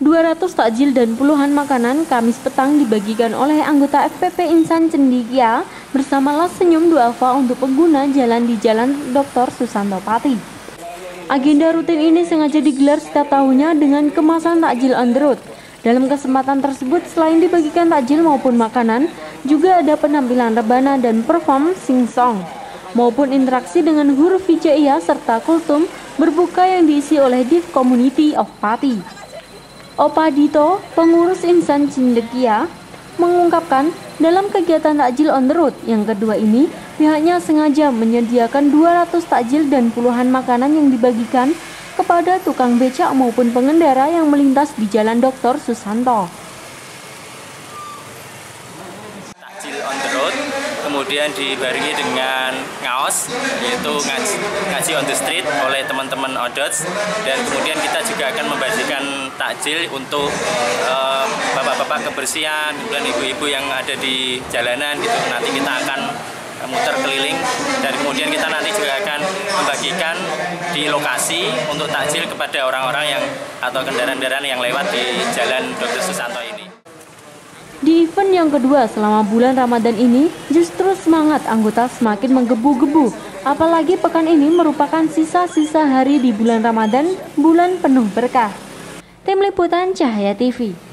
200 takjil dan puluhan makanan Kamis petang dibagikan oleh anggota FPP Insan Cendikia bersama Las Senyum Duafa untuk pengguna jalan di Jalan Dr. Susanto Pati. Agenda rutin ini sengaja digelar setiap tahunnya dengan kemasan takjil on the road. Dalam kesempatan tersebut, selain dibagikan takjil maupun makanan, juga ada penampilan rebana dan perform sing-song, maupun interaksi dengan huruf hijaiyah serta kultum berbuka yang diisi oleh Div Community of Pati. Opa Dito, pengurus insan Cindekia, mengungkapkan dalam kegiatan takjil on the road yang kedua ini, pihaknya sengaja menyediakan 200 takjil dan puluhan makanan yang dibagikan kepada tukang becak maupun pengendara yang melintas di Jalan Dr. Susanto. Kemudian dibarengi dengan ngaos yaitu ngaji, ngaji on the street oleh teman-teman odots dan kemudian kita juga akan membagikan takjil untuk eh, bapak-bapak kebersihan kemudian ibu-ibu yang ada di jalanan gitu nanti kita akan muter keliling dan kemudian kita nanti juga akan membagikan di lokasi untuk takjil kepada orang-orang yang atau kendaraan-kendaraan yang lewat di Jalan Dr. Susanto. Di event yang kedua selama bulan Ramadan ini, justru semangat anggota semakin menggebu-gebu. Apalagi pekan ini merupakan sisa-sisa hari di bulan Ramadan, bulan penuh berkah. Tim Liputan Cahaya TV